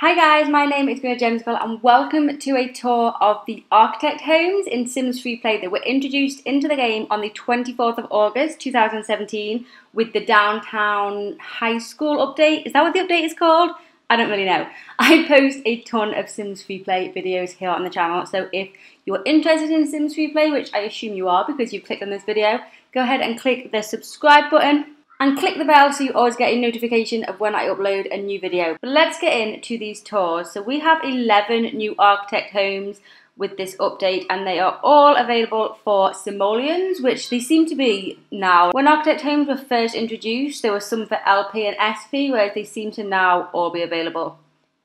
Hi guys, my name is Greenoid Gemzicle and welcome to a tour of the Architect homes in Sims Freeplay that were introduced into the game on the 24th of August 2017 with the Downtown High School update. Is that what the update is called? I don't really know. I post a ton of Sims Freeplay videos here on the channel, so if you're interested in Sims Freeplay, which I assume you are because you've clicked on this video, go ahead and click the subscribe button and click the bell so you always get a notification of when I upload a new video. But let's get into these tours. So we have 11 new architect homes with this update and they are all available for simoleons which they seem to be now. When architect homes were first introduced there were some for LP and SP whereas they seem to now all be available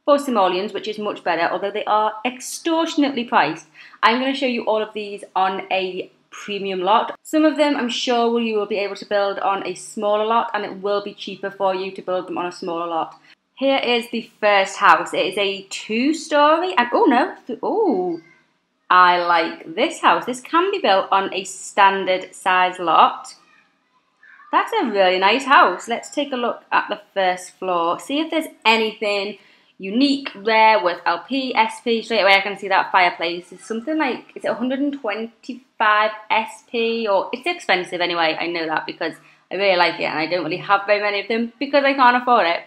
for simoleons which is much better although they are extortionately priced. I'm going to show you all of these on a premium lot. Some of them I'm sure you will be able to build on a smaller lot and it will be cheaper for you to build them on a smaller lot. Here is the first house. It is a two-story and oh no, oh, I like this house. This can be built on a standard size lot. That's a really nice house. Let's take a look at the first floor. See if there's anything unique, rare with LP, SP. Straight away I can see that fireplace is something like, is it 125 SP or it's expensive anyway. I know that because I really like it and I don't really have very many of them because I can't afford it.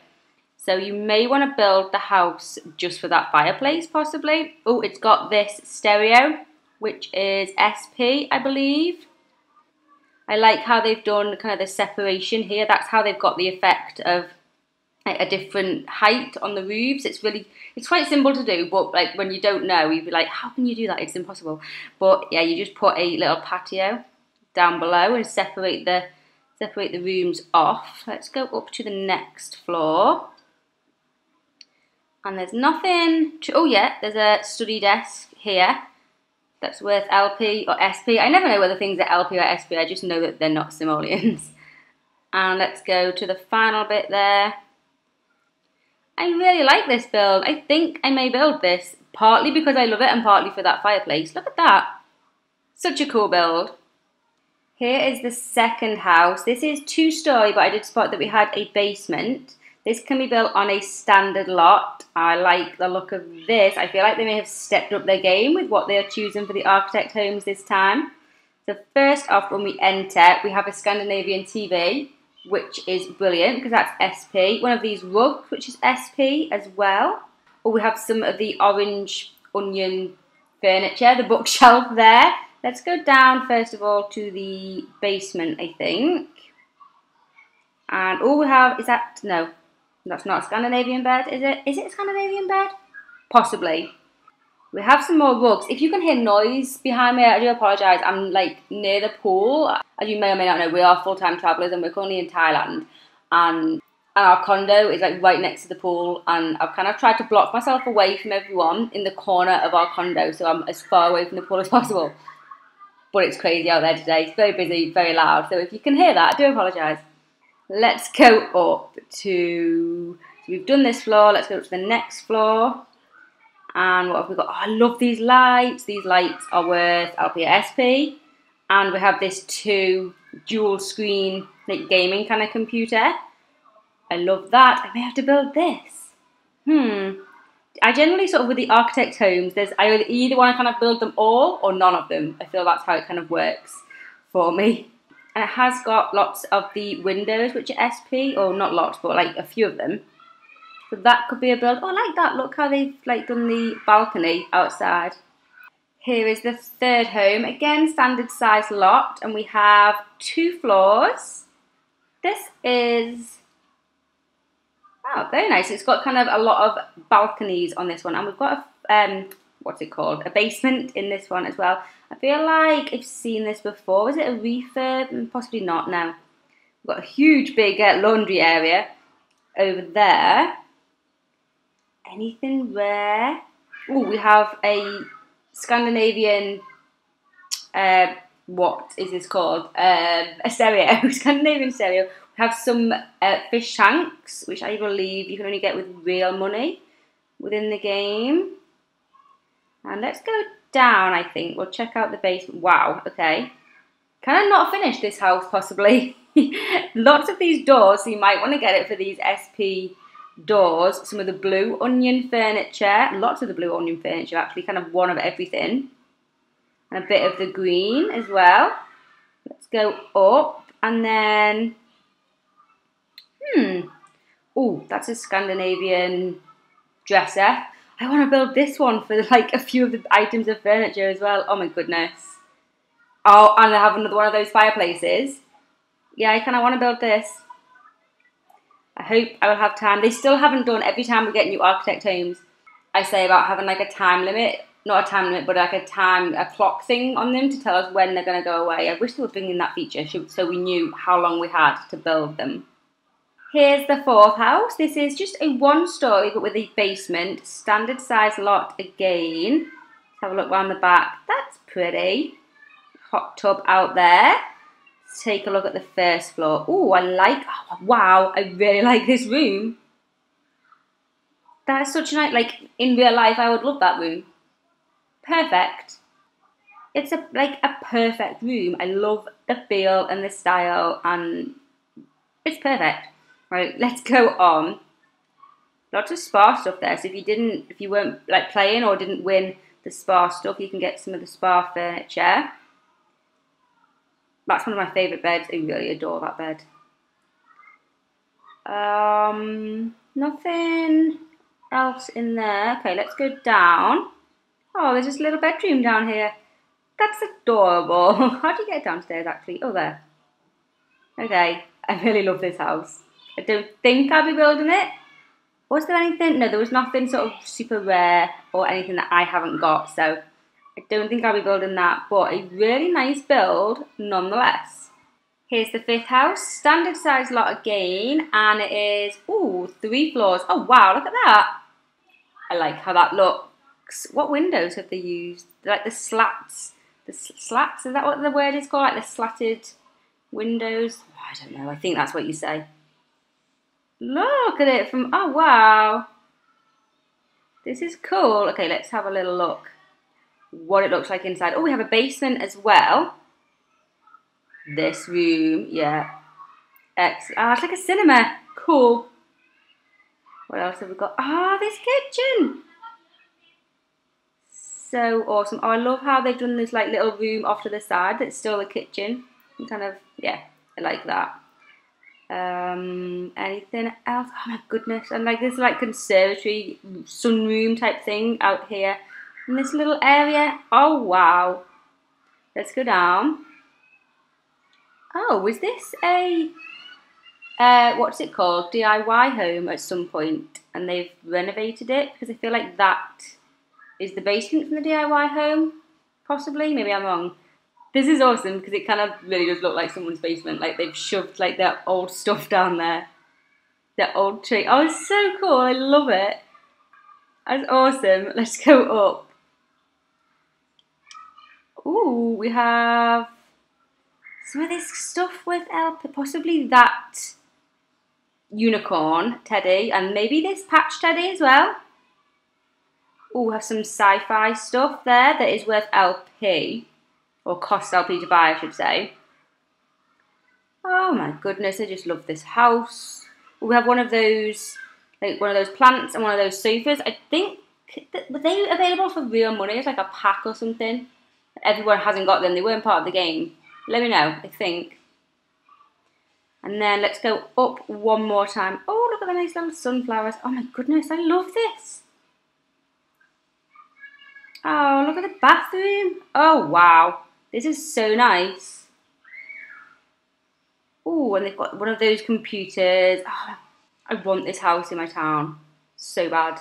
So you may want to build the house just for that fireplace possibly. Oh, it's got this stereo which is SP I believe. I like how they've done kind of the separation here. That's how they've got the effect of a different height on the roofs. It's really, it's quite simple to do, but like when you don't know, you'd be like, how can you do that? It's impossible. But yeah, you just put a little patio down below and separate the separate the rooms off. Let's go up to the next floor. And there's nothing to, oh yeah, there's a study desk here that's worth LP or SP. I never know whether things are LP or SP, I just know that they're not simoleons. And let's go to the final bit there. I really like this build. I think I may build this, partly because I love it and partly for that fireplace. Look at that. Such a cool build. Here is the second house. This is two-story, but I did spot that we had a basement. This can be built on a standard lot. I like the look of this. I feel like they may have stepped up their game with what they are choosing for the architect homes this time. So first off, when we enter, we have a Scandinavian TV which is brilliant because that's SP. One of these rugs, which is SP as well. Or we have some of the orange onion furniture, the bookshelf there. Let's go down first of all to the basement, I think. And all we have is that, no, that's not a Scandinavian bed, is it? Is it a Scandinavian bed? Possibly. We have some more rugs. If you can hear noise behind me, I do apologise. I'm like near the pool. As you may or may not know, we are full-time travellers and we're currently in Thailand. And, and our condo is like right next to the pool. And I've kind of tried to block myself away from everyone in the corner of our condo. So I'm as far away from the pool as possible. But it's crazy out there today. It's very busy, very loud. So if you can hear that, I do apologise. Let's go up to... So we've done this floor. Let's go up to the next floor. And what have we got? Oh, I love these lights. These lights are worth LPSP. And we have this two dual screen like gaming kind of computer. I love that. I may have to build this. Hmm. I generally sort of with the architect homes, there's I either want to kind of build them all or none of them. I feel that's how it kind of works for me. And it has got lots of the windows which are SP, or not lots, but like a few of them. That could be a build. Oh, I like that. Look how they've like done the balcony outside. Here is the third home. Again, standard size lot. And we have two floors. This is... Oh, very nice. It's got kind of a lot of balconies on this one. And we've got a... Um, what's it called? A basement in this one as well. I feel like I've seen this before. Is it a refurb? Mm, possibly not, no. We've got a huge big uh, laundry area over there anything rare? Oh, we have a Scandinavian, uh, what is this called? Uh, a stereo, Scandinavian stereo. We have some uh, fish tanks, which I believe you can only get with real money within the game. And let's go down, I think. We'll check out the basement. Wow, okay. Can I not finish this house, possibly? Lots of these doors, so you might want to get it for these SP doors, some of the blue onion furniture, lots of the blue onion furniture actually, kind of one of everything. And a bit of the green as well. Let's go up and then, hmm, oh, that's a Scandinavian dresser. I want to build this one for like a few of the items of furniture as well. Oh my goodness. Oh, and I have another one of those fireplaces. Yeah, I kind of want to build this. Hope I will have time. They still haven't done, every time we get new architect homes, I say about having like a time limit, not a time limit, but like a time, a clock thing on them to tell us when they're going to go away. I wish they were bringing that feature so we knew how long we had to build them. Here's the fourth house. This is just a one story but with a basement. Standard size lot again. Let's have a look around the back. That's pretty. Hot tub out there. Take a look at the first floor. Oh, I like, wow, I really like this room. That is such a nice, like in real life I would love that room. Perfect. It's a like a perfect room. I love the feel and the style and it's perfect. Right, let's go on. Lots of spa stuff there. So if you didn't, if you weren't like playing or didn't win the spa stuff, you can get some of the spa furniture. That's one of my favourite beds. I really adore that bed. Um, nothing else in there. Okay, let's go down. Oh, there's a little bedroom down here. That's adorable. How do you get downstairs actually? Oh, there. Okay, I really love this house. I don't think I'll be building it. Was there anything? No, there was nothing sort of super rare or anything that I haven't got. So I don't think I'll be building that, but a really nice build nonetheless. Here's the fifth house, standard size lot again, and it is, ooh, three floors. Oh wow, look at that. I like how that looks. What windows have they used? Like the slats, the slats, is that what the word is called? Like the slatted windows? I don't know, I think that's what you say. Look at it from, oh wow. This is cool. Okay, let's have a little look what it looks like inside. Oh, we have a basement as well. This room, yeah. Oh, it's like a cinema. Cool. What else have we got? Ah, oh, this kitchen. So awesome. Oh, I love how they've done this like little room off to the side that's still the kitchen. And kind of, yeah, I like that. Um, anything else? Oh my goodness. And like this like conservatory sunroom type thing out here in this little area. Oh wow. Let's go down. Oh, was this a uh, what's it called? DIY home at some point and they've renovated it because I feel like that is the basement from the DIY home. Possibly, maybe I'm wrong. This is awesome because it kind of really does look like someone's basement. Like they've shoved like their old stuff down there. Their old tree. Oh, it's so cool. I love it. That's awesome. Let's go up. Ooh, we have some of this stuff with LP, possibly that unicorn teddy, and maybe this patch teddy as well. Ooh, we have some sci-fi stuff there that is worth LP, or cost LP to buy, I should say. Oh my goodness, I just love this house. We have one of those, like one of those plants and one of those sofas. I think, were they available for real money? It's like a pack or something everyone hasn't got them, they weren't part of the game, let me know, I think. And then let's go up one more time. Oh, look at the nice little sunflowers. Oh my goodness, I love this. Oh, look at the bathroom. Oh, wow. This is so nice. Oh, and they've got one of those computers. Oh, I want this house in my town. So bad.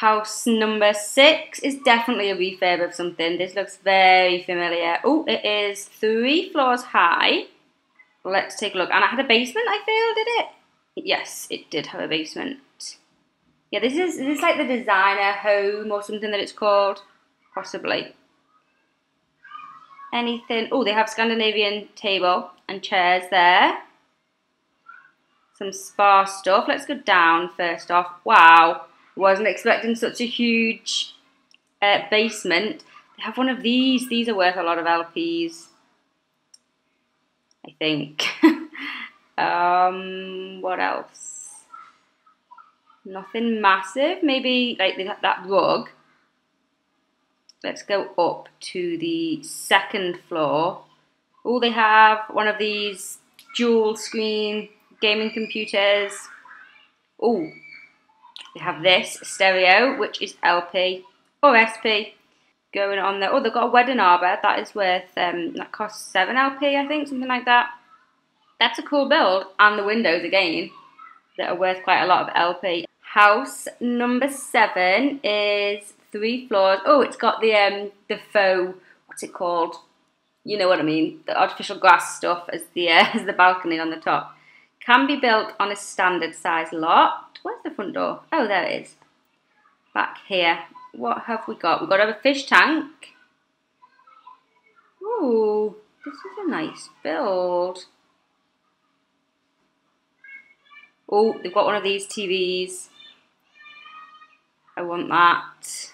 House number six is definitely a refurb of something. This looks very familiar. Oh, it is three floors high. Let's take a look. And I had a basement, I feel, did it? Yes, it did have a basement. Yeah, this is this is like the designer home or something that it's called. Possibly. Anything. Oh, they have Scandinavian table and chairs there. Some spa stuff. Let's go down first off. Wow. Wasn't expecting such a huge uh, basement. They have one of these. These are worth a lot of LPs. I think. um, what else? Nothing massive. Maybe like that rug. Let's go up to the second floor. Oh, they have one of these dual screen gaming computers. Oh, they have this stereo, which is LP or SP going on there. Oh, they've got a wedding arbor. That is worth, um, that costs 7 LP, I think, something like that. That's a cool build. And the windows, again, that are worth quite a lot of LP. House number 7 is three floors. Oh, it's got the, um, the faux, what's it called? You know what I mean. The artificial grass stuff as the, uh, as the balcony on the top. Can be built on a standard size lot. Where's the front door? Oh, there it is. Back here what have we got? We've got a fish tank. Ooh, this is a nice build. Oh, they've got one of these TVs. I want that.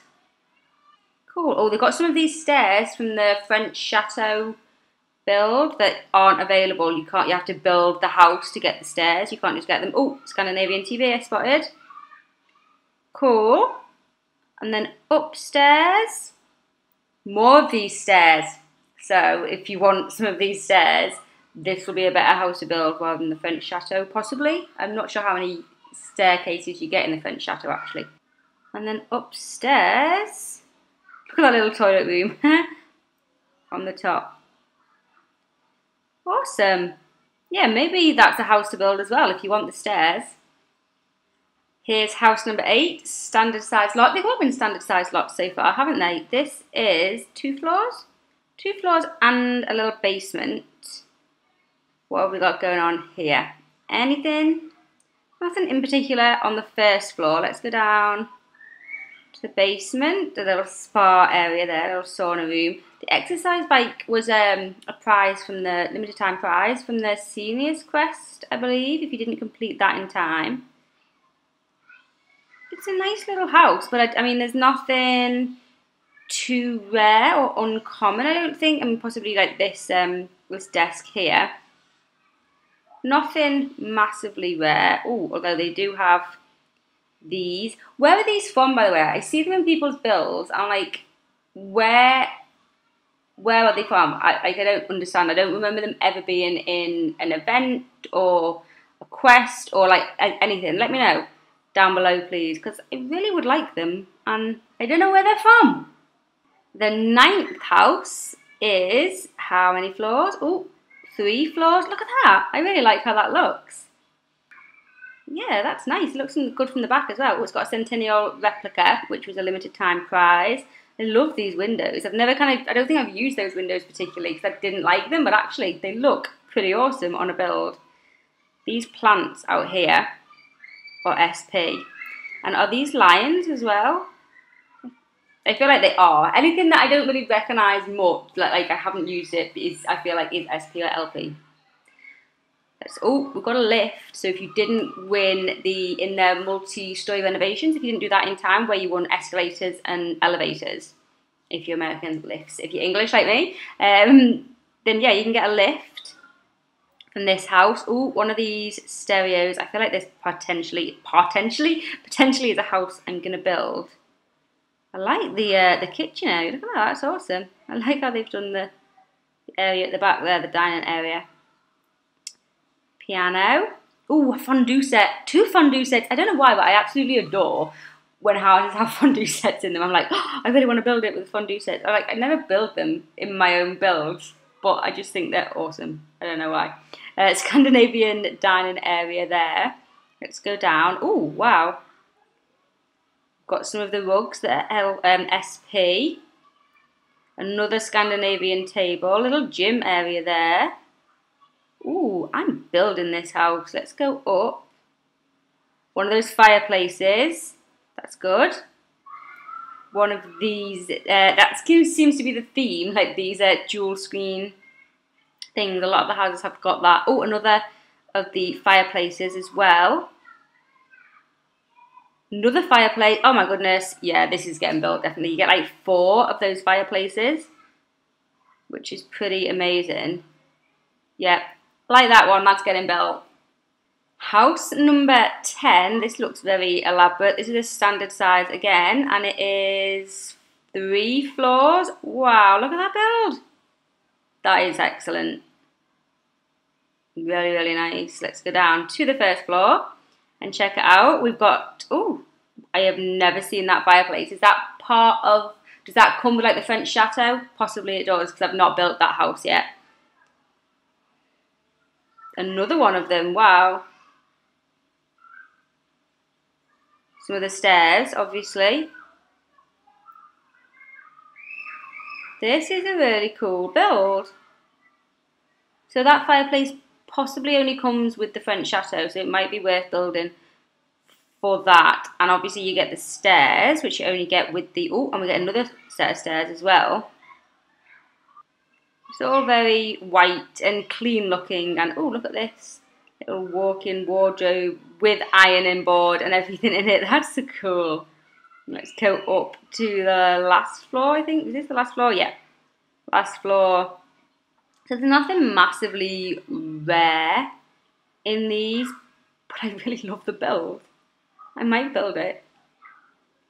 Cool. Oh, they've got some of these stairs from the French Chateau build that aren't available. You can't. You have to build the house to get the stairs. You can't just get them. Oh, Scandinavian TV I spotted. Cool. And then upstairs, more of these stairs. So if you want some of these stairs, this will be a better house to build rather than the French chateau, possibly. I'm not sure how many staircases you get in the French chateau, actually. And then upstairs, look at that little toilet room on the top. Awesome. Yeah, maybe that's a house to build as well if you want the stairs. Here's house number eight, standard size lot. They've all been standard size lots so far, haven't they? This is two floors, two floors and a little basement. What have we got going on here? Anything? Nothing in particular on the first floor. Let's go down to the basement, the little spa area there, little sauna room. The exercise bike was um, a prize from the limited time prize from the seniors quest, I believe, if you didn't complete that in time it's a nice little house, but I, I, mean, there's nothing too rare or uncommon. I don't think. I mean, possibly like this um this desk here. Nothing massively rare. Oh, although they do have these. Where are these from, by the way? I see them in people's bills. I'm like, where where are they from? I, I don't understand. I don't remember them ever being in an event or a quest or like anything. Let me know down below, please, because I really would like them and I don't know where they're from. The ninth house is how many floors? Oh, three floors. Look at that. I really like how that looks. Yeah, that's nice. It looks good from the back as well. Oh, it's got a Centennial replica, which was a limited time prize. I love these windows. I've never kind of, I don't think I've used those windows particularly because I didn't like them, but actually they look pretty awesome on a build. These plants out here or SP. And are these lions as well? I feel like they are. Anything that I don't really recognise much, like, like I haven't used it, is I feel like is SP or LP. Oh, we've got a lift. So if you didn't win the in their multi-story renovations, if you didn't do that in time, where you won escalators and elevators, if you're American, lifts. If you're English like me, um, then yeah, you can get a lift from this house. Oh, one of these stereos. I feel like this potentially, potentially, potentially is a house I'm to build. I like the uh, the kitchen area. Look at that, that's awesome. I like how they've done the area at the back there, the dining area. Piano. Oh, a fondue set. Two fondue sets. I don't know why, but I absolutely adore when houses have fondue sets in them. I'm like, oh, I really want to build it with fondue sets. I like, I never build them in my own builds, but I just think they're awesome. I don't know why uh, Scandinavian dining area there. Let's go down. Oh, wow. Got some of the rugs that are um, SP. Another Scandinavian table. Little gym area there. Ooh, I'm building this house. Let's go up. One of those fireplaces. That's good. One of these, uh, that seems to be the theme, like these uh, dual screen things. A lot of the houses have got that. Oh, another of the fireplaces as well. Another fireplace. Oh my goodness. Yeah, this is getting built, definitely. You get like four of those fireplaces, which is pretty amazing. Yeah, like that one. That's getting built. House number 10, this looks very elaborate. This is a standard size again, and it is three floors. Wow, look at that build. That is excellent. Really, really nice. Let's go down to the first floor and check it out. We've got, oh, I have never seen that fireplace. Is that part of, does that come with like the French chateau? Possibly it does because I've not built that house yet. Another one of them, wow. Some of the stairs, obviously. This is a really cool build. So that fireplace possibly only comes with the French chateau, so it might be worth building for that. And obviously you get the stairs, which you only get with the, oh, and we get another set of stairs as well. It's all very white and clean looking, and oh, look at this. Little walk-in wardrobe with ironing board and everything in it. That's so cool. Let's go up to the last floor, I think. Is this the last floor? Yeah. Last floor. So there's nothing massively rare in these, but I really love the build. I might build it.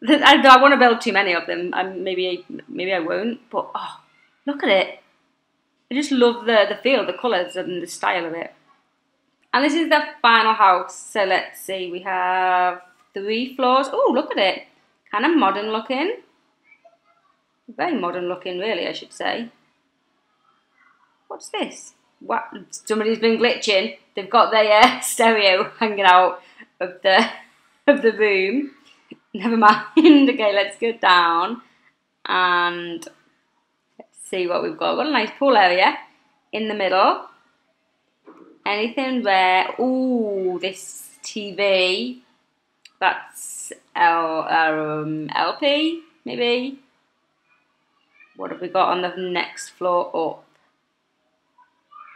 I, I want to build too many of them. I, maybe maybe I won't, but oh, look at it. I just love the, the feel, the colours and the style of it. And this is the final house. So let's see, we have three floors. Oh, look at it. Kind of modern looking. Very modern looking, really, I should say. What's this? What? Somebody's been glitching. They've got their uh, stereo hanging out of the of the room. Never mind. okay, let's go down and see what we've got. We've got a nice pool area in the middle. Anything where? Ooh, this TV. That's our um, LP, maybe. What have we got on the next floor up?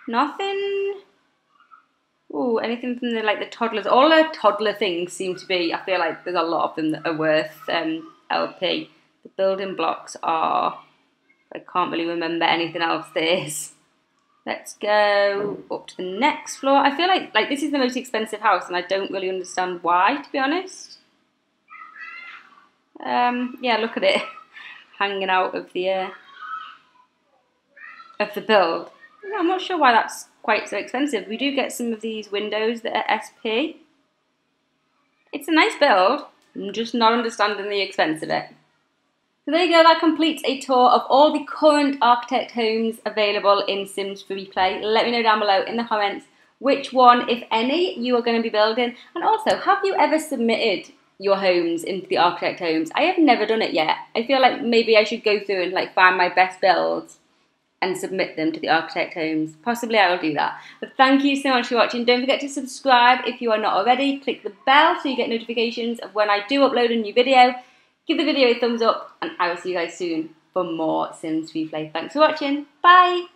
Nothing. Oh, anything from the like the toddlers. All the toddler things seem to be. I feel like there's a lot of them that are worth um, LP. The building blocks are. I can't really remember anything else. This. Let's go up to the next floor. I feel like like this is the most expensive house, and I don't really understand why, to be honest. Um, yeah, look at it, hanging out of the uh, of the build. I'm not sure why that's quite so expensive. We do get some of these windows that are SP. It's a nice build. I'm just not understanding the expense of it. So there you go, that completes a tour of all the current Architect homes available in Sims Free Play. Let me know down below in the comments which one, if any, you are going to be building. And also, have you ever submitted your homes into the Architect homes? I have never done it yet. I feel like maybe I should go through and like find my best builds and submit them to the Architect Homes. Possibly I will do that. But thank you so much for watching. Don't forget to subscribe if you are not already. Click the bell so you get notifications of when I do upload a new video. Give the video a thumbs up and I will see you guys soon for more Sims Free Play. Thanks for watching. Bye!